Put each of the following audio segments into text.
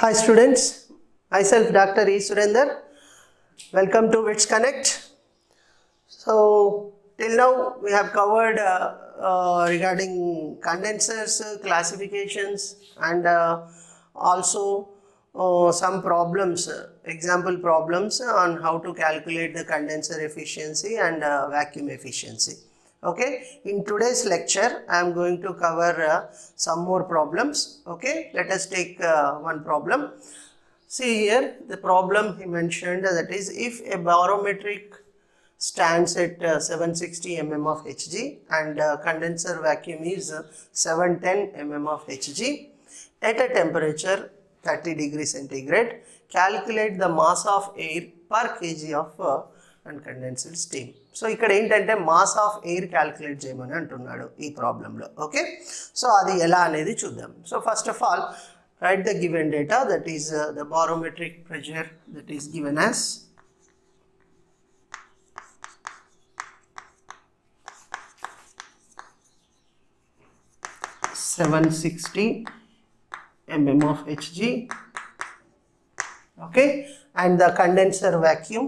Hi students, myself Dr. E. Surender. Welcome to WITS Connect. So till now we have covered uh, uh, regarding condensers, uh, classifications and uh, also uh, some problems, uh, example problems on how to calculate the condenser efficiency and vacuum efficiency okay? In today's lecture i am going to cover uh, some more problems. Okay? Let us take uh, one problem. See here the problem he mentioned that is if a barometric stands at uh, 760 mm of hg and uh, condenser vacuum is uh, 710 mm of hg at a temperature 30 degree centigrade calculate the mass of air per kg of uh, uncondensed steam. So ఇక్కడ ఏంటంటే mass of air calculate చేయమని అంటున్నాడు ఈ ప్రాబ్లంలో okay so అది ఎలా అనేది చూద్దాం so first of all right the given data that is the barometric pressure that is given as seven sixty mm of Hg okay and the condenser vacuum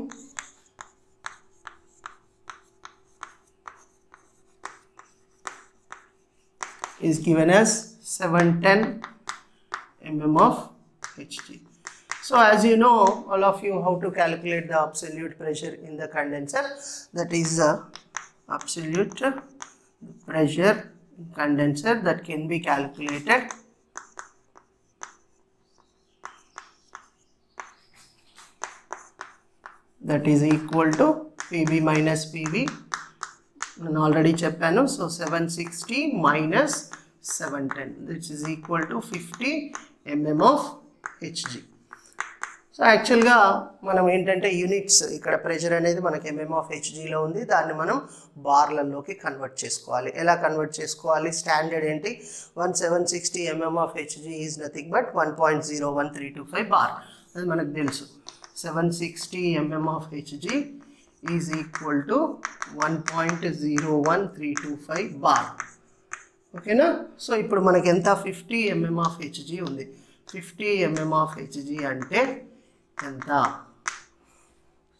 is given as 710 mm of Hg. So as you know, all of you how to calculate the absolute pressure in the condenser that is the absolute pressure condenser that can be calculated that is equal to PV minus PV నేను already చెప్పాను. So seven sixty minus seven ten this is equal to fifty MM of HG so యాక్చువల్గా మనం ఏంటంటే units ఇక్కడ pressure అనేది మనకి MM of హెచ్జిలో ఉంది. దాన్ని మనం బార్లలోకి కన్వర్ట్ చేసుకోవాలి. ఎలా కన్వర్ట్ చేసుకోవాలి? స్టాండర్డ్ ఏంటి? One seven sixty MM of HG is nothing but one point zero one three two five bar అది మనకు తెలుసు. Seven sixty MM of HG is equal to one point zero one three two five bar ఓకేనా so ఇప్పుడు మనకి ఎంత? Fifty MM of HG ఉంది. Fifty MM of HG అంటే ఎంత?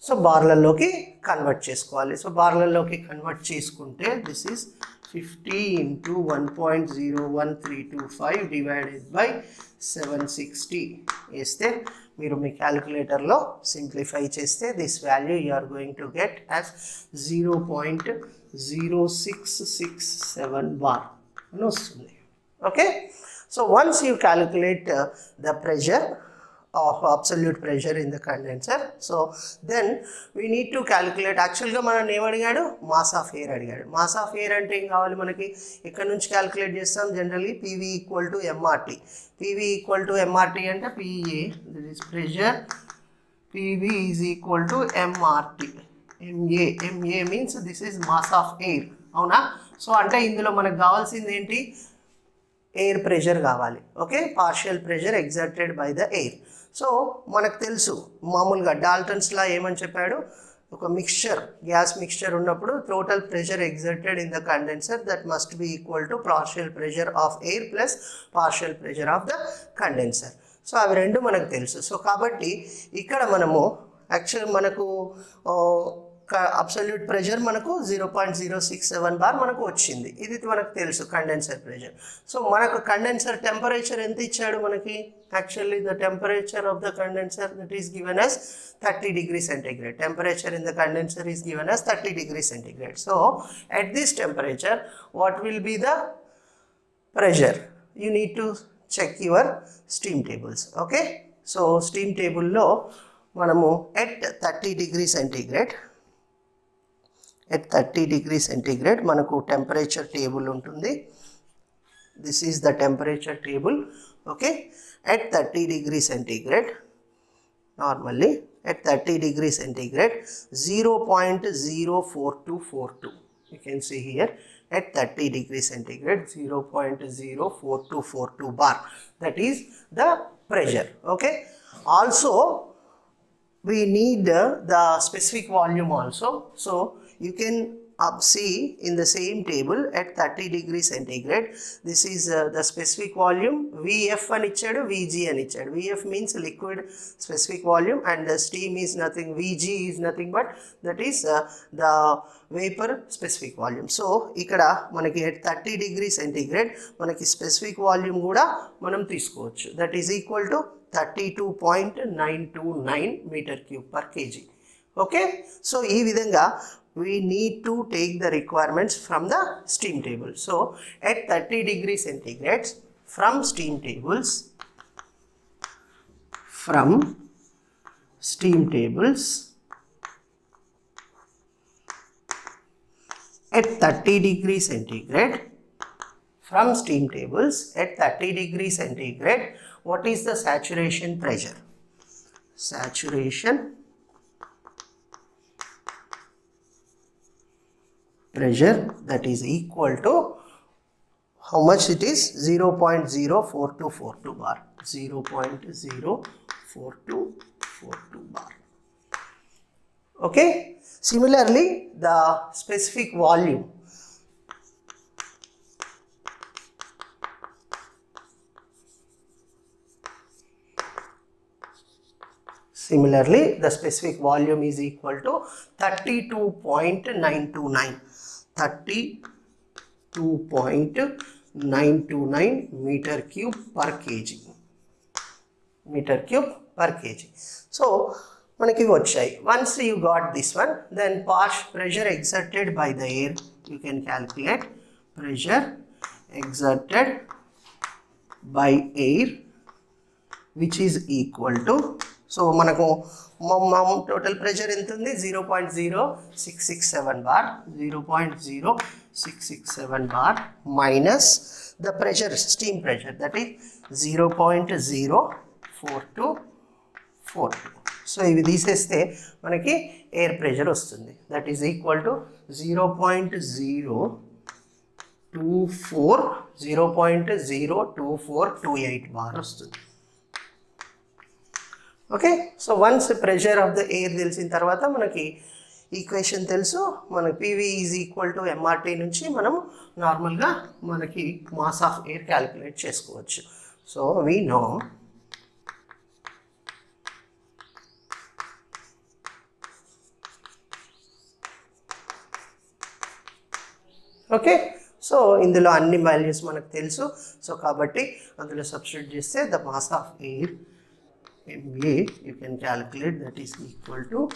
సో బార్లలోకి కన్వర్ట్ చేసుకోవాలి. సో బార్లలోకి కన్వర్ట్ చేసుకుంటే this is fifty into one point zero one three two five divided by seven sixty వేస్తే మీరు మీ క్యాలిక్యులేటర్లో సింప్లిఫై చేస్తే this value you are going to get as zero point zero six six seven bar అని వస్తుంది okay so once you calculate the pressure of absolute pressure in the condenser. So then we need to calculate. యాక్చువల్గా మనం ఏమడిగాడు అడిగాడు? Mass of air అడిగాడు. Mass of air అంటే ఏం కావాలి మనకి? ఇక్కడ నుంచి క్యాలిక్యులేట్ చేస్తాం? Generally PV equal to MRT PV equal to MRT అంటే PA that is pressure PV is equal to MRT MA MA means this is mass of air అవునా? సో అంటే ఇందులో మనకు కావాల్సింది ఏంటి? ఎయిర్ ప్రెషర్ కావాలి. Okay partial pressure exerted by the air so మనకు తెలుసు మామూలుగా డాల్టన్స్లా ఏమని చెప్పాడు? ఒక మిక్స్చర్ గ్యాస్ మిక్స్చర్ ఉన్నప్పుడు total pressure exerted in the condenser that must be equal to partial pressure of air plus partial pressure of the condenser so అవి రెండు మనకు తెలుసు. సో కాబట్టి ఇక్కడ మనము యాక్చువల్ మనకు అబ్సల్యూట్ ప్రెషర్ మనకు zero point zero six seven bar మనకు వచ్చింది. ఇది మనకు తెలుసు కండెన్సర్ ప్రెషర్ సో మనకు కండెన్సర్ టెంపరేచర్ ఎంత ఇచ్చాడు మనకి? Actually the temperature of the condenser that is given as thirty degree centigrade temperature in the condenser is given as thirty degree centigrade so at this temperature what will be the pressure you need to check your steam tables okay so steam టేబుల్లో మనము at thirty degree centigrade at thirty degree centigrade మనకు temperature table ఉంటుంది. This is the temperature table okay at thirty degree centigrade normally at thirty degree centigrade zero point zero four two four two you can see here at 30 degree centigrade 0.04242 bar. That is the pressure okay? Also we need need the specific volume also. So you can up see in the same table at 30 degree centigrade this is uh, the specific volume vf and ఇచ్చాడు vg and ఇచ్చాడు vf means liquid specific volume and the steam is nothing vg is nothing but that is uh, the vapor specific volume So, ikada manaki at 30 degree centigrade manaki specific volume kuda manam తీసుకోవచ్చు that is equal to 32.929 meter cube per kg okay so ఈ విధంగా we need to take the requirements from the steam table. So at 30 degree centigrade from steam tables from steam tables at 30 degree centigrade from steam tables at 30 degree centigrade what is the saturation pressure saturation pressure that is equal to how much it is? 0.04242 bar. 0.04242 bar. Okay? Similarly the specific volume. Similarly, the specific volume is equal to 32.929. 32.929 meter cube per kg. Meter cube per kg. So, మనకి ఇవి వచ్చాయి once you got this one then partial pressure exerted by the air you can calculate pressure exerted by air which is equal to so మనకు total pressure ఎంత ఉంది zero point zero six six seven bar zero point zero six six seven bar minus the pressure steam pressure that is zero point zero four two four two so ఇవి తీసేస్తే మనకి air pressure వస్తుంది. That is equal to zero point zero two four zero point zero two four two eight bar వస్తుంది. Okay so once pressure of the air తెలిసిన తర్వాత మనకి equation తెలుసు. మనకి PV is equal to MRT నుంచి మనం నార్మల్గా మనకి మాస్ ఆఫ్ ఎయిర్ క్యాలిక్యులేట్ చేసుకోవచ్చు. So we know okay so ఇందులో అన్ని వాల్యూస్ మనకు తెలుసు. సో కాబట్టి అందులో సబ్స్టిట్యూట్ చేస్తే the mass of air MA you can calculate that is equal to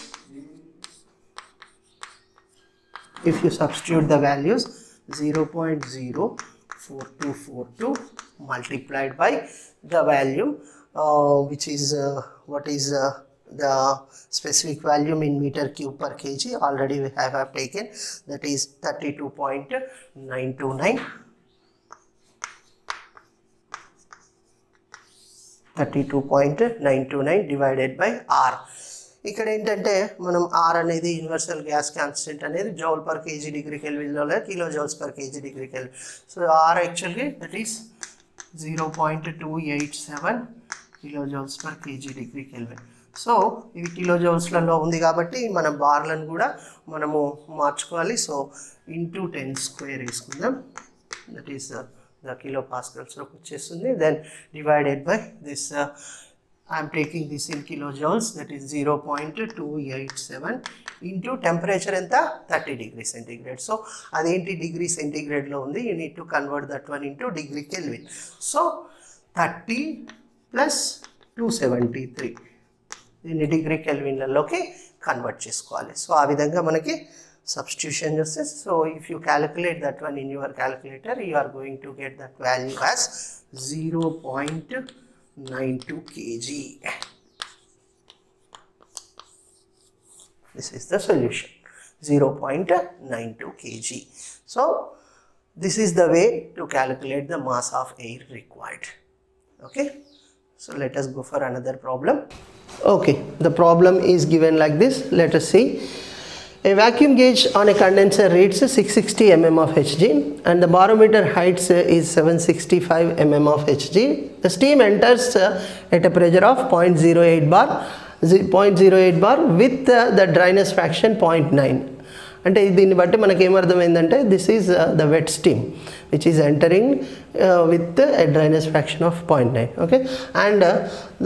if you substitute the values 0.04242 multiplied by the value uh, which is uh, what is uh, the specific volume in meter cube per kg. Already we have, have taken that is 32.929 thirty two point nine two nine divided by R. ఇక్కడ ఏంటంటే మనం R అనేది universal gas constant అనేది joule per KG degree కెల్విన్లో లేదా kilo joules per KG degree kelvin so R యాక్చువల్గా that is zero point two eight seven kilo joules per KG degree kelvin. So ఇది kilo జౌల్స్లలో ఉంది కాబట్టి మన బార్లను కూడా మనము మార్చుకోవాలి. సో ఇంటూ టెన్ స్క్వేర్ వేసుకుందాం. That is the kilo pascals లోకి వచ్చేస్తుంది. Then divided by this I'm taking this in kilo joules that is zero point two eight seven into temperature ఎంత? థర్టీ డిగ్రీ సెంటీగ్రేడ్ సో అదేంటి degree సెంటీగ్రేడ్లో ఉంది? You need to convert that one into degree kelvin so thirty plus two seventy three దీన్ని degree కెల్విన్లలోకి convert చేసుకోవాలి. So ఆ విధంగా మనకి substitution justice. So if you calculate that one in your calculator, you are going to get that value as 0.92 kg. This is the solution 0.92 kg. So this is the way to calculate the mass of air required. Okay. So let us go for another problem. Okay, the problem is given like this. Let us see. A vacuum gauge on a condenser reads 660 mm of Hg and the barometer height is 765 mm of Hg. The steam enters uh, at a pressure of 0.08 bar, 0.08 bar with uh, the dryness fraction 0.9 అంటే దీన్ని బట్టి మనకి ఏమర్థమైందంటే this is the wet steam which is entering with a drainage fraction of point nine okay and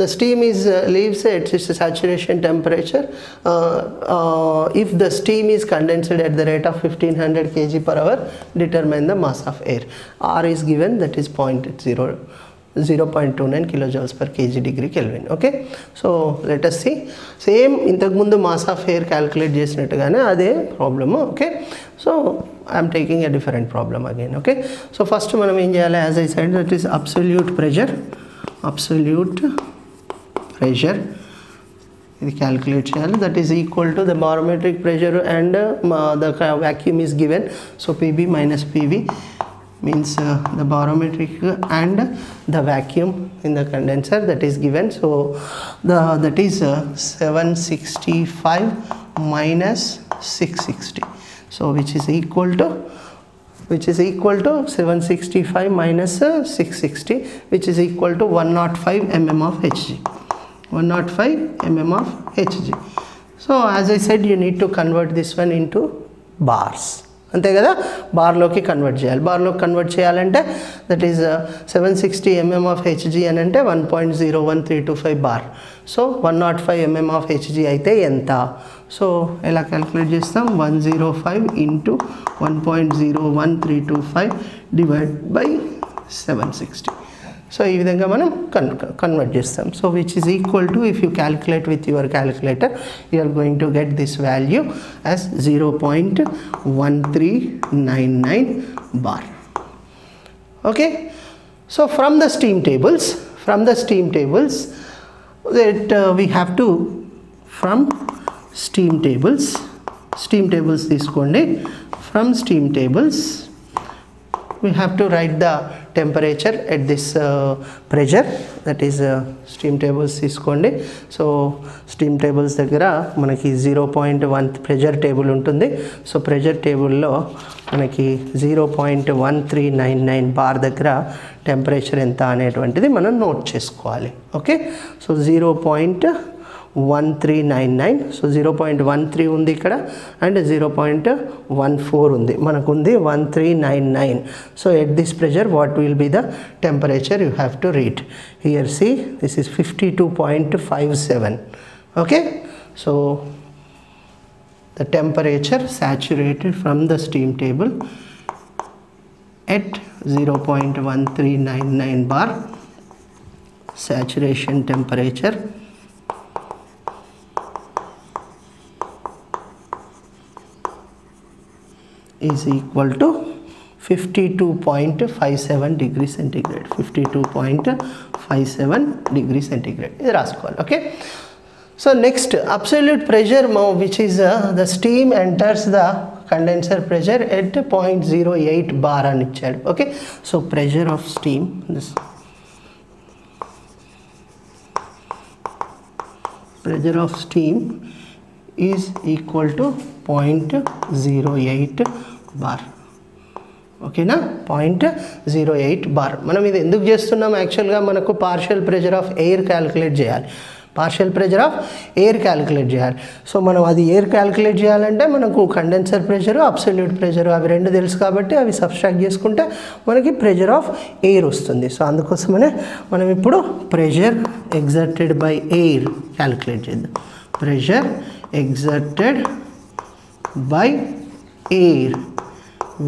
the steam is leaves at its saturation temperature if the steam is condensed at the rate of fifteen hundred KG per hour determine the mass of air R is given that is point zero zero point two nine kilo joules per KG degree kelvin okay so let us see same ఇంతకుముందు mass of air calculate చేసినట్టుగానే అదే problem okay so I'm taking a different problem again okay so first మనం ఏం చేయాలి? As I said that is absolute pressure absolute pressure ఇది calculate చేయాలి. That is equal to the barometric pressure and the vacuum is given so PB minus PV means uh, the barometric and the vacuum in the condenser that is given. So the that is uh, 765 minus 660 so which is equal to which is equal to 765 minus uh, 660 which is equal to 105 mm of hg 105 mm of hg so as i said you need to convert this one into bars అంతే కదా? బార్లోకి convert చేయాలి. బార్లోకి convert చేయాలంటే that is seven sixty MM of HG అని అంటే one point zero one three two five bar so one nought five MM of HG అయితే ఎంత? సో ఎలా క్యాలిక్యులేట్ చేస్తాం? One zero five into one point zero one three two five divide by seven sixty so ఈ విధంగా మనం కన్ convert చేస్తాం so which is equal to if you calculate with your calculator you are going to get this value as zero point one three nine nine bar okay so from the steam tables from the steam tables that uh, we have to from steam tables steam tables తీసుకోండి from steam tables we have to write the temperature at this pressure that is steam tables తీసుకోండి. So steam tables దగ్గర మనకి zero point one pressure table ఉంటుంది. So pressure టేబుల్లో మనకి zero point one three nine nine bar దగ్గర temperature ఎంత అనేటువంటిది మనం నోట్ చేసుకోవాలి. Okay so zero point one three nine nine so zero point one three ఉంది ఇక్కడ and zero point one four ఉంది మనకు ఉంది one three nine nine so at this pressure what will be the temperature you have to read here see this is fifty two point five seven okay so the temperature saturated from the steam table at 0.1399 bar saturation temperature is equal to 52.57 degree centigrade 52.57 degree centigrade ಇದು Okay. So next, absolute pressure now, which is uh, the steam enters the condenser pressure at 0.08 bar on itself okay so pressure of steam this pressure of steam is equal to point zero eight bar. ఓకేనా? Point zero eight bar. మనం ఇది ఎందుకు చేస్తున్నాం? యాక్చువల్గా మనకు partial pressure of air calculate చేయాలి. Partial pressure of air calculate చేయాలి. So మనం అది ఎయిర్ క్యాలిక్యులేట్ చేయాలంటే మనకు కండెన్సర్ ప్రెషరు అబ్సల్యూట్ ప్రెషరు అవి రెండు తెలుసు కాబట్టి అవి సబ్స్ట్రాక్ట్ చేసుకుంటే మనకి ప్రెషర్ ఆఫ్ ఎయిర్ వస్తుంది. సో అందుకోసమనే మనం ఇప్పుడు pressure exerted by air calculate చేద్దాం. Pressure exerted by air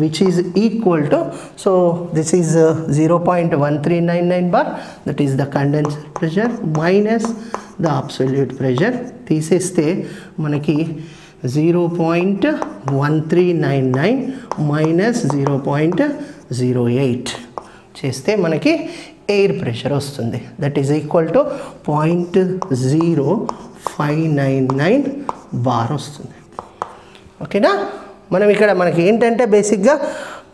which is equal to so this is uh, 0.1399 bar that is the condenser pressure minus the absolute pressure. తీసేస్తే మనకి zero point one three nine nine minus zero point zero eight చేస్తే మనకి air pressure వస్తుంది. That is equal to point zero five nine nine bar వస్తుంది. ఓకేనా? మనం ఇక్కడ మనకి ఏంటంటే బేసిక్గా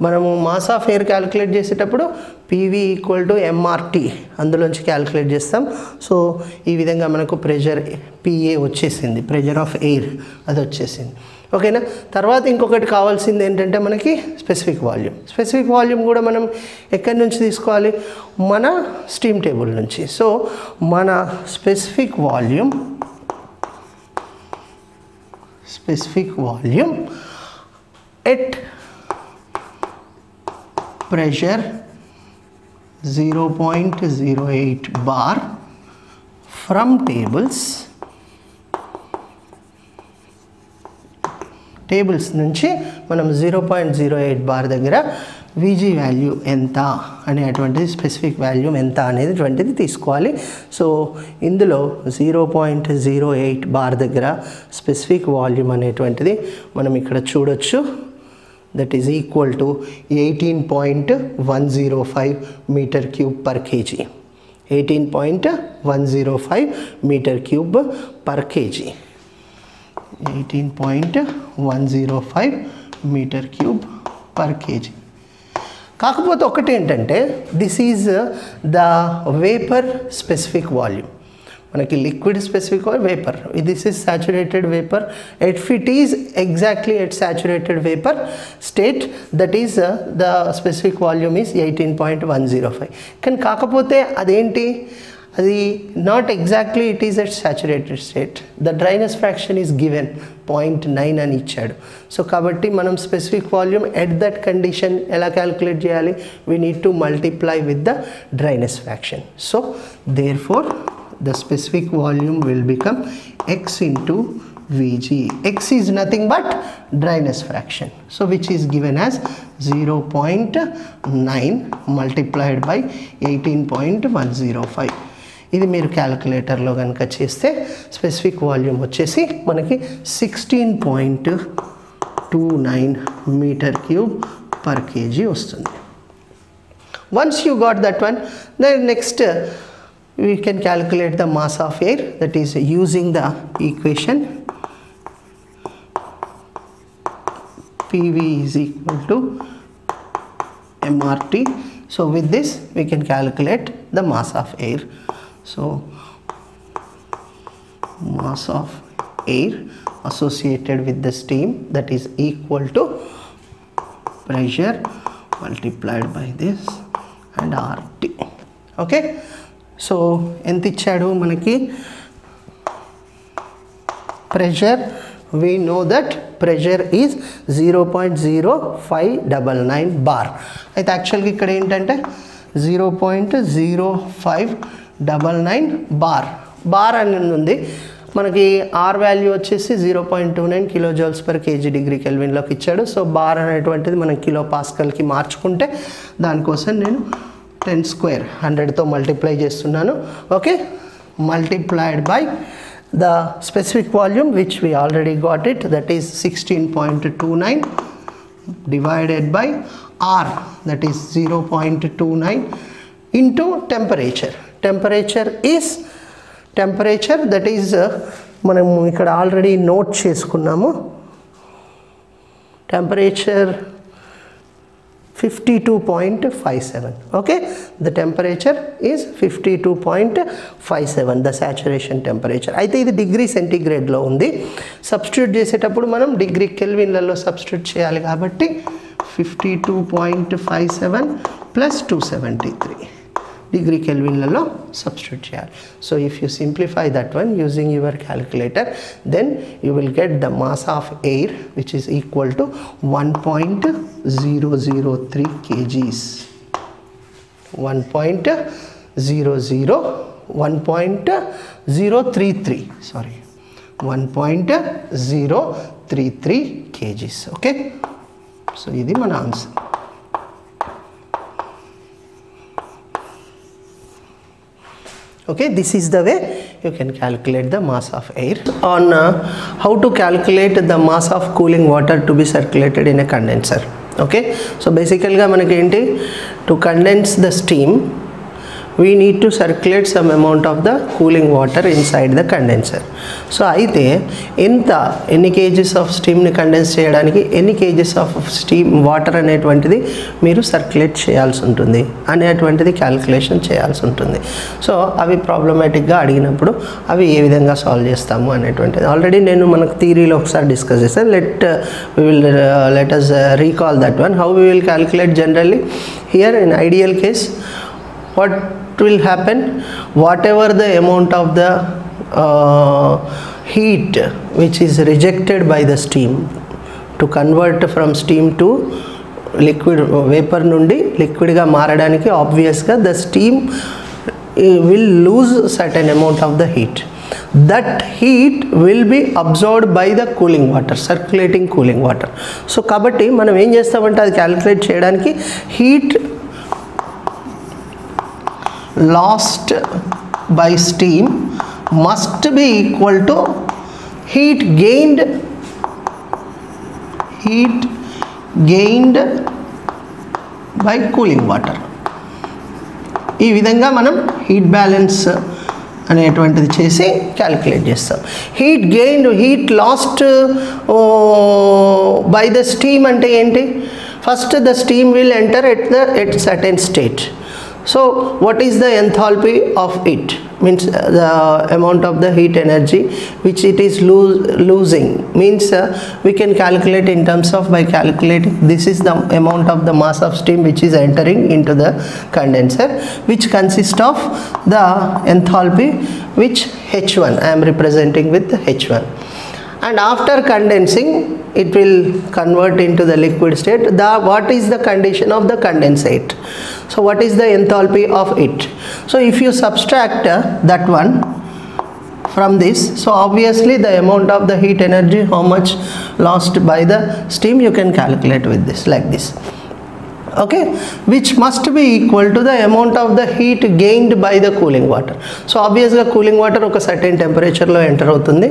మనము మాస్ ఆఫ్ ఎయిర్ క్యాలిక్యులేట్ చేసేటప్పుడు పీవీ ఈక్వల్ టు ఎంఆర్టీ అందులోంచి క్యాలిక్యులేట్ చేస్తాం. సో ఈ విధంగా మనకు ప్రెషర్ పిఏ వచ్చేసింది. ప్రెషర్ ఆఫ్ ఎయిర్ అది వచ్చేసింది. ఓకేనా? తర్వాత ఇంకొకటి కావాల్సింది ఏంటంటే మనకి స్పెసిఫిక్ వాల్యూమ్ స్పెసిఫిక్ వాల్యూమ్ కూడా మనం ఎక్కడి నుంచి తీసుకోవాలి? మన స్టీమ్ టేబుల్ నుంచి. సో మన specific volume specific volume at pressure 0.08 bar from tables tables నుంచి మనం zero point zero eight bar దగ్గర విజీ వాల్యూ ఎంత అనేటువంటిది స్పెసిఫిక్ వాల్యూ ఎంత అనేటువంటిది తీసుకోవాలి. సో ఇందులో zero point zero eight bar దగ్గర స్పెసిఫిక్ వాల్యూమ్ అనేటువంటిది మనం ఇక్కడ చూడొచ్చు. That is equal to eighteen point one zero five metre cube per KG eighteen point one zero five metre cube per KG eighteen point one zero five metre cube per KG కాకపోతే ఒకటి ఏంటంటే this is the vapour specific volume మనకి liquid specific vapour this is saturated vapour at it is exactly at saturated vapour state that is the specific volume is eighteen point one zero five కానీ కాకపోతే అదేంటి? అది not exactly it is at saturated state the dryness fraction is given point nine అని ఇచ్చాడు so కాబట్టి మనం specific volume at that condition ఎలా calculate చేయాలి we need to multiply with the dryness fraction so therefore the specific volume will become x into Vg. x is nothing but dryness fraction. So which is given as 0.9 multiplied by 18.105. ఇది మీరు క్యాలిక్యులేటర్లో కనుక చేస్తే specific volume వచ్చేసి మనకి sixteen point two nine metre cube per KG వస్తుంది. Once you got that one then next we can calculate the mass of air that is using the equation PV is equal to MRT so with this we can calculate the mass of air So mass of air associated with the steam that is equal to pressure multiplied by this and RT. Okay. So ఎంత ఇచ్చాడు మనకి pressure we know that pressure is zero point zero five double nine bar అయితే యాక్చువల్గా ఇక్కడ ఏంటంటే zero point zero five double nine bar. Bar అనేది ఉంది. మనకి ఆర్ వాల్యూ వచ్చేసి zero point two nine kilo joules per KG degree కెల్విన్లోకి ఇచ్చాడు. So bar అనేటువంటిది మనం కిలో పాస్కల్కి మార్చుకుంటే దానికోసం నేను టెన్ స్క్వేర్ హండ్రెడ్తో మల్టిప్లై చేస్తున్నాను. Okay? Multiplied by the specific volume which we already got it. That is sixteen point two nine divided by R. That is zero point two nine into temperature. Temperature is temperature that is మనము ఇక్కడ already note చేసుకున్నాము. Temperature fifty two point five seven okay the temperature is fifty two point five seven the saturation temperature అయితే ఇది degree సెంటీగ్రేడ్లో ఉంది. Substitute చేసేటప్పుడు మనం degree కెల్విన్లలో substitute చేయాలి కాబట్టి fifty two point five seven plus two seventy three degree కెల్విన్లలో substitute చేయాలి so if you simplify that one using your calculator then you will get the mass of air which is equal to one point zero zero three kgs one point zero zero one point zero three three sorry one point zero three three kgs okay so ఇది మన answer okay this is the way you can calculate the mass of air on uh, how to calculate the mass of cooling water to be circulated in a condenser okay so basically గా మనకి ఏంటి to condense the steam we need to circulate some amount of the cooling water inside the condenser. So అయితే ఎంత ఎన్ని KGs of స్టీమ్ని condense చేయడానికి ఎన్ని KGs of steam water అనేటువంటిది మీరు సర్క్యులేట్ చేయాల్సి ఉంటుంది. అనేటువంటిది క్యాలిక్యులేషన్ చేయాల్సి ఉంటుంది. సో అవి ప్రాబ్లమాటిక్గా అడిగినప్పుడు అవి ఏ విధంగా సాల్వ్ చేస్తాము అనేటువంటిది. ఆల్రెడీ నేను మనకు థీరీలో ఒకసారి డిస్కస్ చేస్తాను let we will let us recall that one how we will calculate generally here in ideal case what will happen whatever the amount of the uh, heat which is rejected by the steam to convert from steam to liquid vapour నుండి లిక్విడ్గా మారడానికి ఆబ్వియస్గా the steam will lose certain amount of the heat that heat will be absorbed by the cooling water circulating cooling water so కాబట్టి మనం ఏం చేస్తామంటే అది calculate చేయడానికి heat lost by steam must be equal to heat gained heat gained by cooling water ఈ విధంగా మనం heat balance అనేటువంటిది చేసి క్యాలిక్యులేట్ చేస్తాం. Heat gain heat lost by the steam అంటే ఏంటి? First the steam will enter at the at certain state so what is the enthalpy of it? Means uh, the amount of the heat energy which it is losing. Means uh, we can calculate in terms of by calculating this is the amount of the mass of steam which is entering into the condenser which consists of the enthalpy which H1 I am representing with H1 and after condensing it will convert into the liquid state. The what is the condition of the condensate? So what is the enthalpy of it? So if you subtract uh, that one from this so obviously the amount of the heat energy how much lost by the steam you can calculate with this like this okay which must be equal to the amount of the heat gained by the cooling water so obviously cooling water ఒక certain temperature లో enter అవుతుంది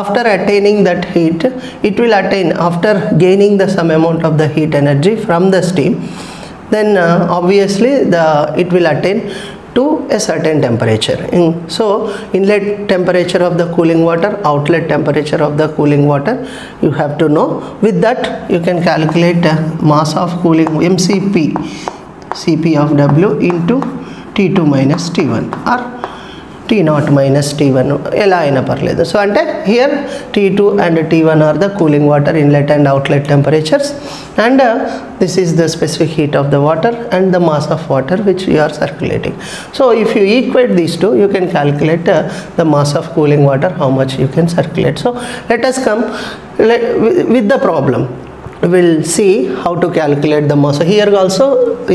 after attaining that heat it will attain after gaining the some amount of the heat energy from the steam then uh, obviously the it will attain to a certain temperature. In, so inlet temperature of the cooling water outlet temperature of the cooling water you have to know. With that you can calculate mass of cooling mcp cp of w into t2 minus t1 or T naught minus T one ఎలా అయినా పర్లేదు so అంటే here T two and T one are the cooling water inlet and outlet temperatures and this is the specific heat of the water and the mass of water which you are circulating so if you equate these two you can calculate the mass of cooling water how much you can circulate so let us come with the problem we will see how to calculate the mass. So here also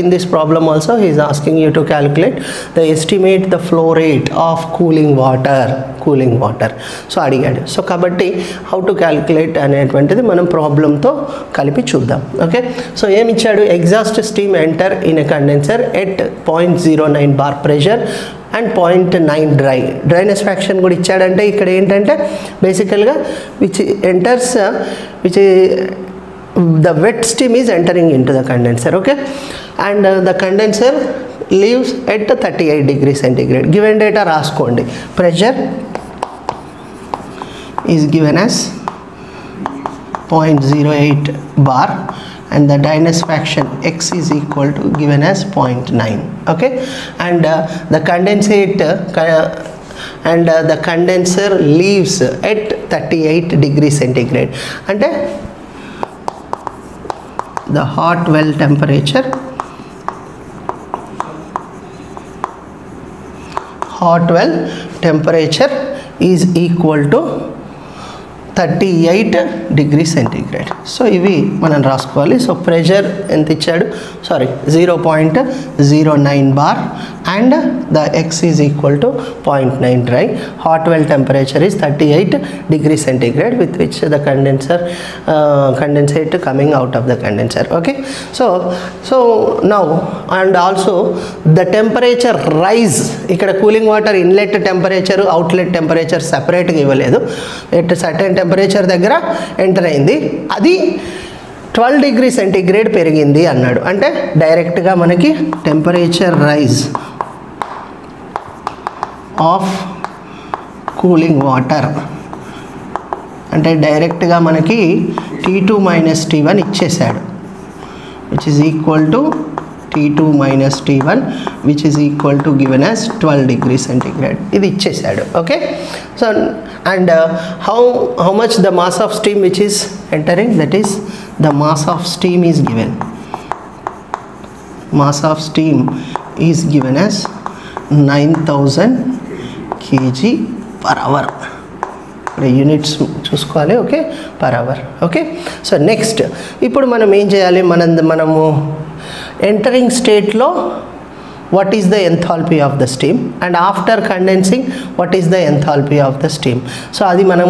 in this problem also he is asking you to calculate the estimate the flow rate of cooling water cooling water so అడిగాడు so కాబట్టి how to calculate అనేటువంటిది మనం ప్రాబ్లంతో కలిపి చూద్దాం. Okay so ఏమిచ్చాడు? Exhaust steam enter in a condenser at point zero nine bar pressure and point nine dry dryness fraction కూడా ఇచ్చాడంటే ఇక్కడ ఏంటంటే బేసికల్గా which enters which the wet steam is entering into the condenser okay? And uh, the condenser leaves at 38 degree centigrade. Given data raskondi pressure is given as 0.08 bar and the dynast fraction x is equal to given as 0.9 okay? And uh, the condensate uh, and uh, the condenser leaves at 38 degree centigrade. And uh, the hot well temperature. Hot well temperature is equal to thirty eight degree centigrade so ఇవి మనం రాసుకోవాలి. So pressure ఎంత ఇచ్చాడు? Sorry zero point zero nine bar and the x is equal to point nine dry hot well temperature is thirty eight degree centigrade with which the condenser condensate coming out of the condenser okay so so now and also the temperature rise ఇక్కడ cooling water inlet temperature outlet temperature సపరేట్గా ఇవ్వలేదు. At certain temperature దగ్గర enter అయింది. అది twelve degree centigrade పెరిగింది అన్నాడు. అంటే డైరెక్ట్గా మనకి temperature rise of cooling water. అంటే డైరెక్ట్గా మనకి T two minus T one ఇచ్చేసాడు which is equal to T two minus T one which is equal to given as twelve degree centigrade ఇది ఇచ్చేసాడు okay so and how how much the mass of steam which is entering that is the mass of steam is given mass of steam is given as nine thousand kg per hour. ఇక్కడ units చూసుకోవాలి okay? Per hour okay? So next ఇప్పుడు మనం ఏం చేయాలి? మన మనము entering స్టేట్లో what is the enthalpy of the steam? And after condensing what is the enthalpy of the steam? So అది మనం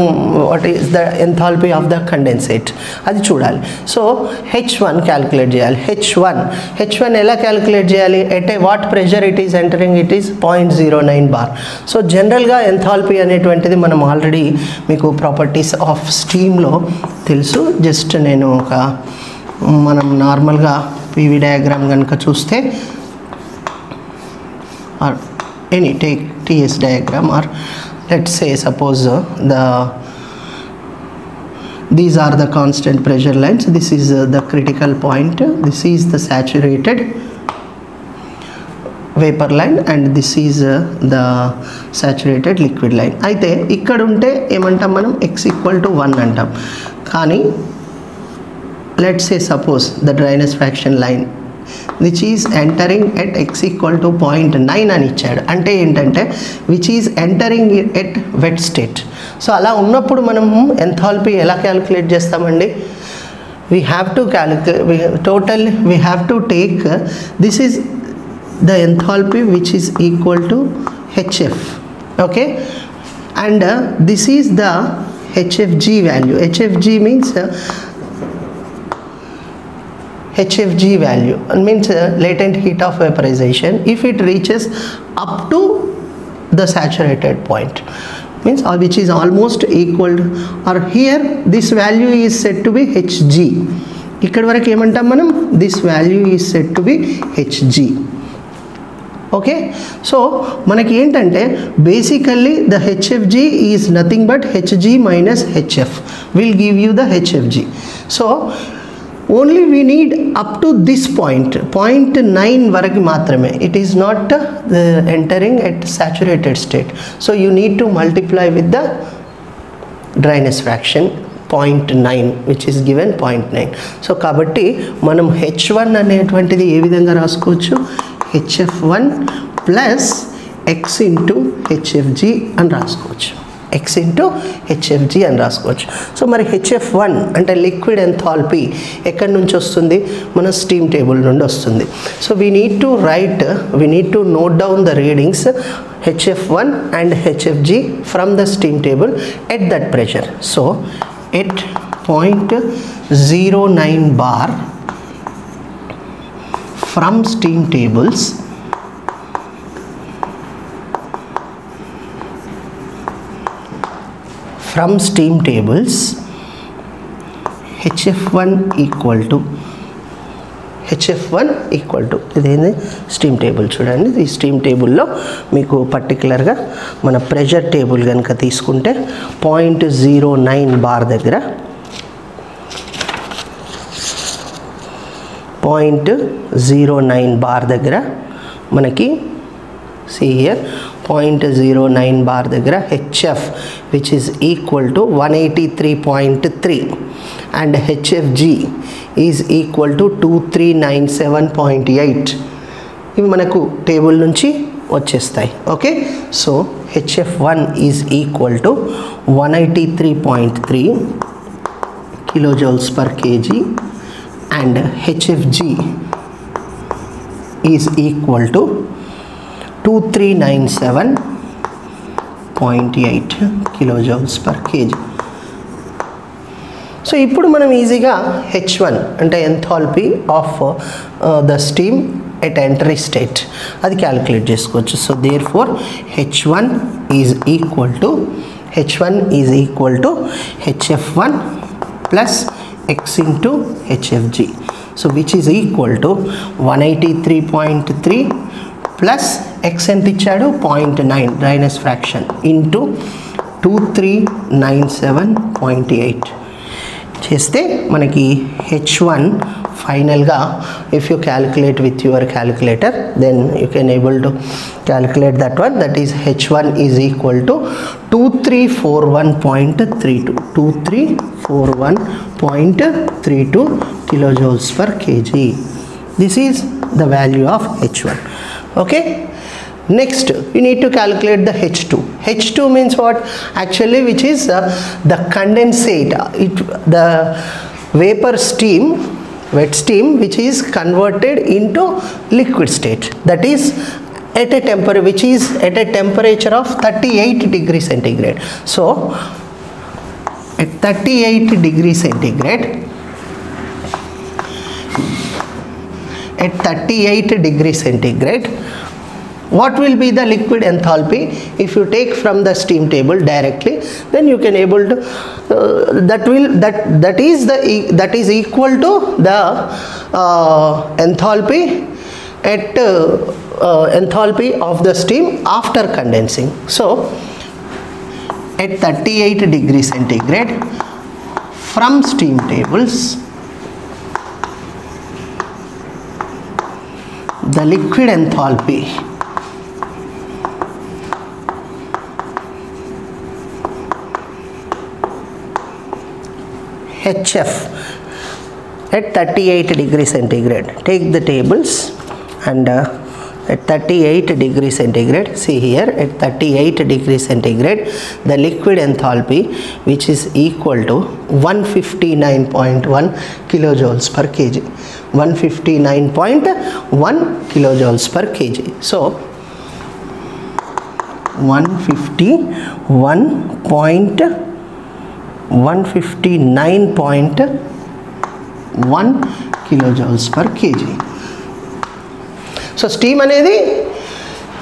what is the enthalpy of the condensate అది చూడాలి సో హెచ్ వన్ క్యాలిక్యులేట్ చేయాలి హెచ్ వన్ హెచ్ వన్ ఎలా calculate చేయాలి at a what pressure it is entering it is point zero nine bar so జనరల్గా enthalpy అనేటువంటిది మనం already మీకు properties of స్టీమ్లో తెలుసు. జస్ట్ నేను ఒక మనం నార్మల్గా పీవీ డయాగ్రామ్ కనుక చూస్తే or any take TS diagram or let's say suppose uh, the these are the constant pressure lines this is uh, the critical point this is the saturated vapour line and this is the saturated liquid line అయితే ఇక్కడ ఉంటే ఏమంటాం మనం x equal to one అంటాం కానీ let's say suppose the drainage fraction line which is entering at x equal to point nine అని ఇచ్చాడు. అంటే ఏంటంటే which is entering at wet state so అలా ఉన్నప్పుడు మనం ఎంథాల్పీ ఎలా క్యాలిక్యులేట్ చేస్తామండి? We have to calculate total we have to take this is the enthalpy which is equal to HF okay and this is the HFG value HFG means value means uh, latent heat of vaporization if it reaches up to the saturated point means uh, which is almost equal to, or here this value is said to be Hg ఇక్కడ వరకు ఏమంటాం మనం this value is set to be HG okay so మనకి ఏంటంటే basically the HFG is nothing but HG minus HF will give you the HFG so only we need up to this point point nine వరకు మాత్రమే it is not entering at saturated state so you need to multiply with the dryness fraction point nine which is given point nine so కాబట్టి మనం H one అనేటువంటిది ఏ విధంగా రాసుకోవచ్చు? HF one plus x into HFG అని రాసుకోవచ్చు. X into HFG అని రాసుకోవచ్చు. సో మరి హెచ్ఎఫ్ వన్ అంటే లిక్విడ్ ఎంథాల్పీ ఎక్కడి నుంచి వస్తుంది? మన స్టీమ్ టేబుల్ నుండి వస్తుంది. So we need to write we need to note down the readings HF1 and HFG from the steam table at that pressure. So at 0.09 bar from steam tables from steam tables HF1 equal to HF one equal to ఇదేంది? Steam table చూడండి. ఈ steam టేబుల్లో మీకు పర్టికులర్గా మన pressure table కనుక తీసుకుంటే point zero nine bar దగ్గర పాయింట్ జీరో నైన్ బార్ దగ్గర మనకి see here point zero nine bar దగ్గర HF which is equal to one eighty three point three and HFG is equal to two three nine seven point eight ఇవి మనకు table నుంచి వచ్చేస్తాయి okay so HF one is equal to one eighty three point three kilojoules per KG and HFG is equal to two three nine seven point eight kilojoules per kg. So ఇప్పుడు మనం ఈజీగా H one అంటే enthalpy of the steam at entry state అది calculate చేసుకోవచ్చు. So therefore H one is equal to H one is equal to HF one plus x into HFG so which is equal to one eighty three point three plus x ఎంత ఇచ్చాడు point nine dryness fraction into two three nine seven point eight చేస్తే మనకి H one ఫైనల్గా if you calculate with your calculator then you can able to calculate that one that is H one is equal to two three four one point three two two three four one point three two kilojoules per kg this is the value of H one okay next you need to calculate the h2 h2 means what? Actually which is uh, the condensate it the vapor steam wet steam which is converted into liquid state. That is at a temperature which is at a temperature of 38 degree centigrade. So at 38 degree centigrade at 38 degree centigrade. What will be the liquid enthalpy? If you take from the steam table directly then you can able to uh, that will that that is the e- that is equal to the uh, enthalpy at uh, uh, enthalpy of the steam after condensing. So at 38 degree centigrade from steam tables the liquid enthalpy HF at 38 degree centigrade. Take the tables and uh, at 38 degree centigrade. See here at 38 degree centigrade the liquid enthalpy which is equal to 159.1 kilojoules per kg. 159.1 kilojoules per kg. So 151.159.1 kilojoules per kg. So steam అనేది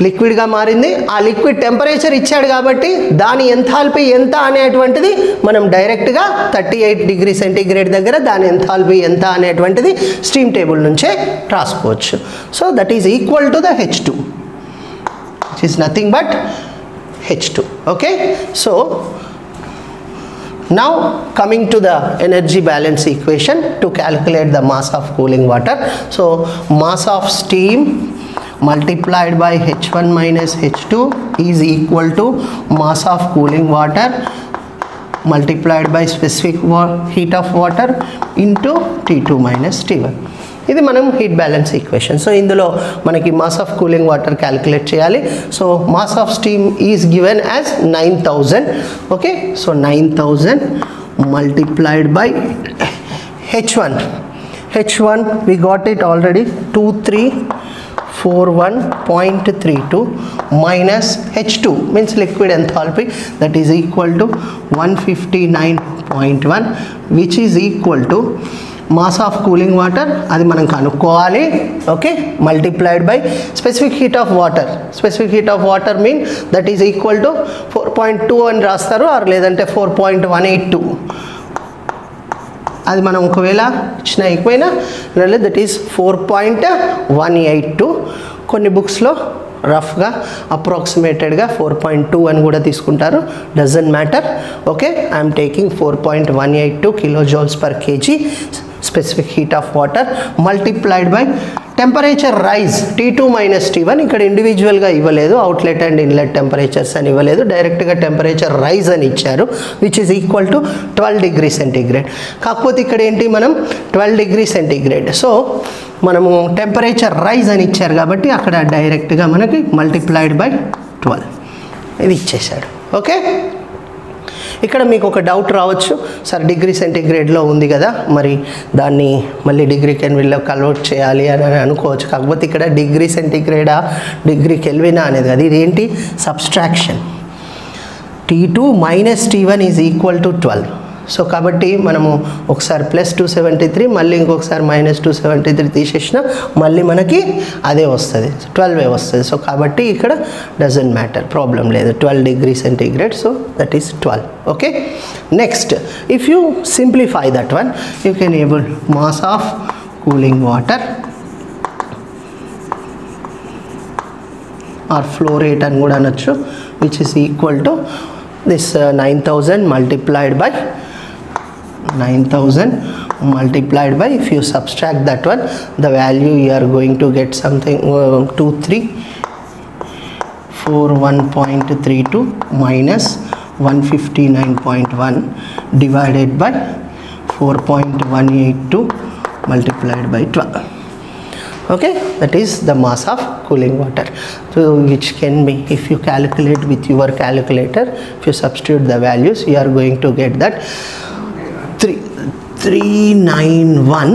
లిక్విడ్గా మారింది. ఆ liquid temperature ఇచ్చాడు కాబట్టి దాని enthalpy ఎంత అనేటువంటిది మనం డైరెక్ట్గా థర్టీ ఎయిట్ డిగ్రీ సెంటీగ్రేడ్ దగ్గర దాని ఎంథాల్పీ ఎంత అనేటువంటిది స్టీమ్ టేబుల్ నుంచే రాసుకోవచ్చు. So that is equal to the H two. Which is nothing but H2 okay so now coming to the energy balance equation to calculate the mass of cooling water. So mass of steam multiplied by H1 minus H2 is equal to mass of cooling water multiplied by specific heat of water into T2 minus T1 ఇది మనం heat balance equation. So ఇందులో మనకి mass of cooling water calculate చేయాలి. So mass of steam is given as nine thousand okay so nine thousand multiplied by H one H one we got it already two three four one point three two minus H two means liquid enthalpy mass of cooling water అది మనం కనుక్కోవాలి. Okay multiplied by specific heat of water specific heat of water mean that is equal to four point two అని రాస్తారు or లేదంటే four point one eight two అది మనం ఒకవేళ ఇచ్చిన అయిపోయినా that is four point one eight two కొన్ని బుక్స్లో రఫ్గా అప్రాక్సిమేటెడ్గా ఫోర్ పాయింట్ టూ అని కూడా తీసుకుంటారు. Doesn't matter okay I'm taking four point one eight two kilo joules per kg specific heat of water multiplied by temperature rise T two minus T one ఇక్కడ ఇండివిజువల్గా ఇవ్వలేదు అవుట్లెట్ అండ్ ఇన్లెట్ టెంపరేచర్స్ అని ఇవ్వలేదు. డైరెక్ట్గా temperature rise అని ఇచ్చారు which is equal to twelve degree centigrade కాకపోతే ఇక్కడ ఏంటి మనం? ట్వెల్వ్ డిగ్రీ సెంటీగ్రేడ్ సో మనము టెంపరేచర్ రైజ్ అని ఇచ్చారు కాబట్టి అక్కడ డైరెక్ట్గా మనకి మల్టిప్లైడ్ బై ట్వెల్వ్ ఇది ఇచ్చేసాడు ఓకే ఇక్కడ మీకు ఒక డౌట్ రావచ్చు. సార్ డిగ్రీ సెంటిగ్రేడ్లో ఉంది కదా మరి దాన్ని మళ్ళీ డిగ్రీ కెన్విల్లో కన్వర్ట్ చేయాలి అని అనుకోవచ్చు. కాకపోతే ఇక్కడ డిగ్రీ సెంటిగ్రేడా డిగ్రీ కెల్వినా అనేది అది ఇదేంటి subtraction T two minus T one is equal to twelve so కాబట్టి మనము ఒకసారి ప్లస్ టూ సెవెంటీ త్రీ మళ్ళీ ఇంకొకసారి మైనస్ టూ సెవెంటీ త్రీ తీసేసిన మళ్ళీ మనకి అదే వస్తుంది. ట్వెల్వే వస్తుంది. సో కాబట్టి ఇక్కడ డజంట్ మ్యాటర్ ప్రాబ్లం లేదు. Twelve degree centigrade so that is twelve okay next if you simplify that one you can able mass of cooling water or flow rate అని కూడా అనొచ్చు which is equal to this nine thousand multiplied by 9000 multiplied by if you subtract that one the value you are going to get something uh, 2 3 4 1.32 minus 159.1 divided by 4.182 multiplied by 12 okay that is the mass of cooling water. So which can be if you calculate with your calculator if you substitute the values you are going to get that three three nine one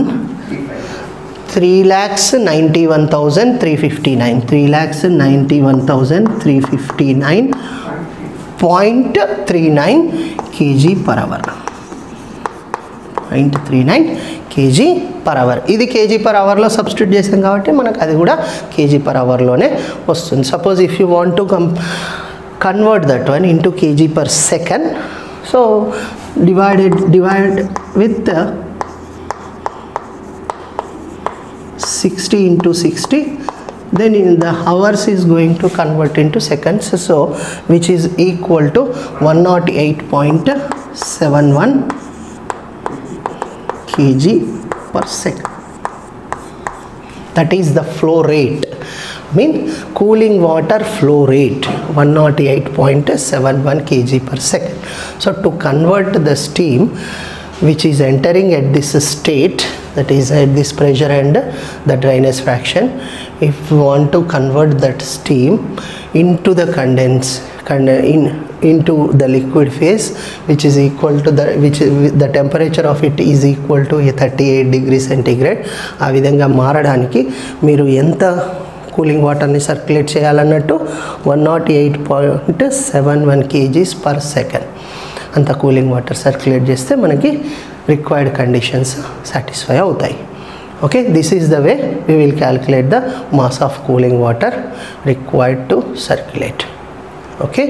three lakhs ninety one thousand three fifty nine three lakhs ninety one thousand three fifty nine point three nine kg per hour point three nine kg per hour ఇది kg per అవర్లో substitute చేసాం కాబట్టి మనకు అది కూడా kg per అవర్లోనే వస్తుంది. Suppose if you want to come convert that one into kg per second so divided divide with uh, 60 into 60 then in the hours is going to convert into seconds. So which is equal to 108.71 kg per second. That is the flow rate. mean cooling water flow rate 108.71 kg per second so to convert the steam which is entering at this state that is at this pressure and the dryness fraction if you want to convert that steam into the condense con- in into the liquid phase which is equal to the which is, the temperature of it is equal to 38 degree centigrade ఆ విధంగా మారడానికి మీరు ఎంత cooling వాటర్ని circulate చేయాలన్నట్టు one nought eight point seven one kgs per second అంత cooling water circulate చేస్తే మనకి required conditions satisfy అవుతాయి. Okay this is the way we will calculate the mass of cooling water required to circulate okay